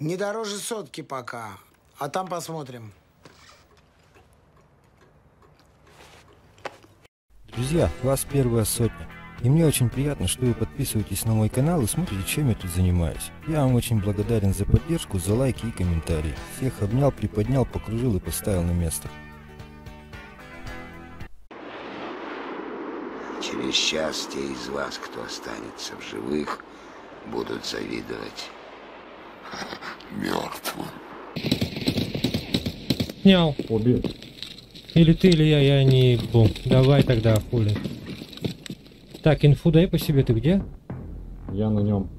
Не дороже сотки пока. А там посмотрим. Друзья, вас первая сотня. И мне очень приятно, что вы подписываетесь на мой канал и смотрите, чем я тут занимаюсь. Я вам очень благодарен за поддержку, за лайки и комментарии. Всех обнял, приподнял, покружил и поставил на место. Через час те из вас, кто останется в живых, будут завидовать мертвым. Снял. Убил. Или ты, или я, я не бу. Давай тогда, хули. Так, инфу дай по себе, ты где? Я на нем.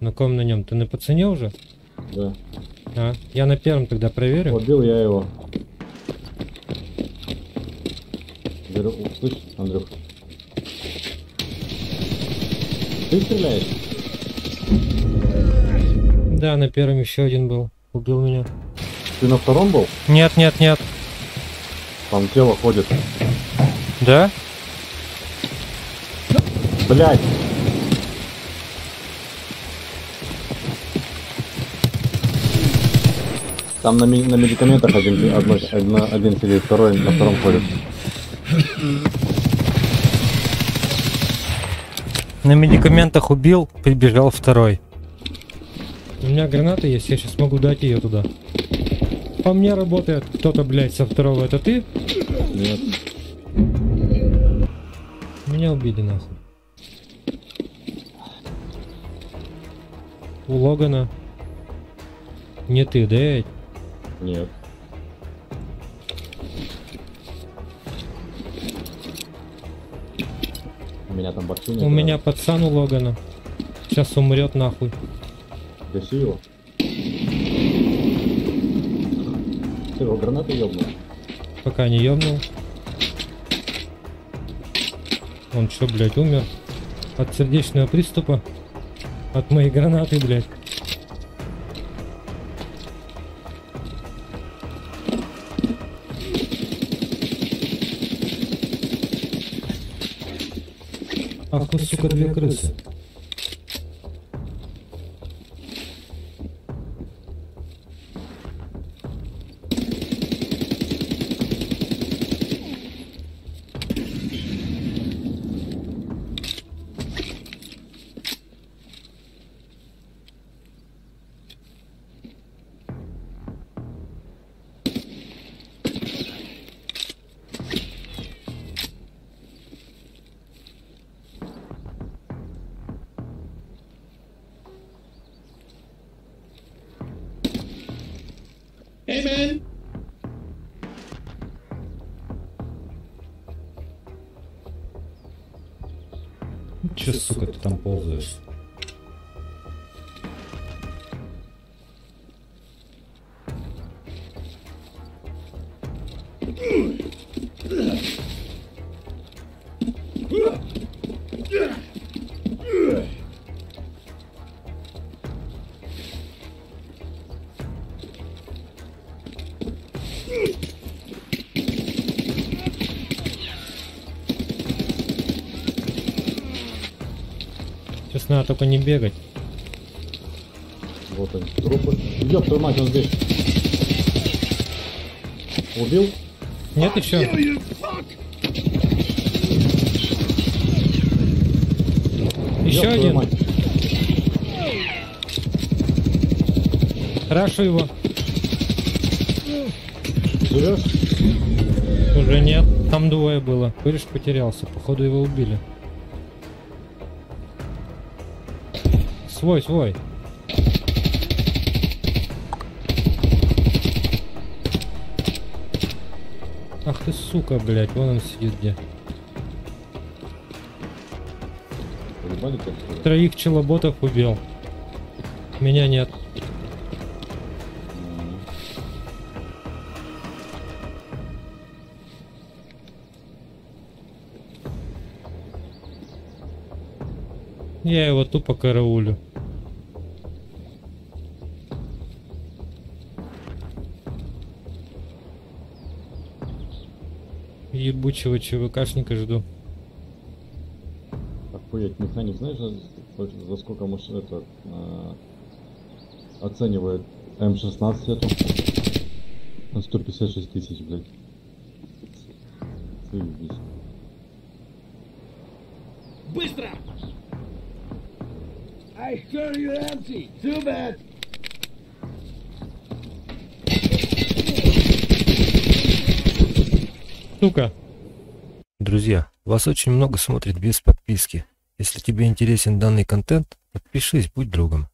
На ком на нем? Ты на пацане уже? Да. А, я на первом тогда проверю. Убил я его. Беру, слышь, Андрюх. Ты стреляешь? Да, на первом еще один был. Убил меня. Ты на втором был? Нет, нет, нет. Там тело ходит. Да? Блять! Там на, на медикаментах один, одно, одно- один сидит, второй на втором ходит. На медикаментах убил, прибежал второй. У меня граната есть, я сейчас могу дать ее туда. По мне работает кто-то, блядь, со второго. Это ты? Нет. Меня убили нахуй. У Логана. Не ты, да? Нет. У меня там нет. У меня пацан у Логана. Сейчас умрет нахуй. Гаси его. Ты его гранатой ёбнул? Пока не ёбнул. Он что, блядь, умер? От сердечного приступа? От моей гранаты, блядь. Ах сука, две крысы. Че, сука, ты там ползаешь? Сейчас надо только не бегать. Вот он. Трупы. Ёб твою мать, он здесь. Убил? Нет еще? Еще один. мать. Хорошо его. Живешь? Уже нет. Там двое было. Говоришь, потерялся. Походу его убили. Свой, свой. Ах ты сука, блядь, вон он сидит где. Троих челоботов убил. Меня нет. Я его тупо караулю. Ебучего ЧВКшника жду. Охуеть, механик, знаешь, за, за сколько может это... а, оценивает М16 эту. На 156 тысяч, блядь. Заебись. Быстро! I heard you empty. Too bad. Сука. Друзья, вас очень много смотрит без подписки. Если тебе интересен данный контент, подпишись, будь другом.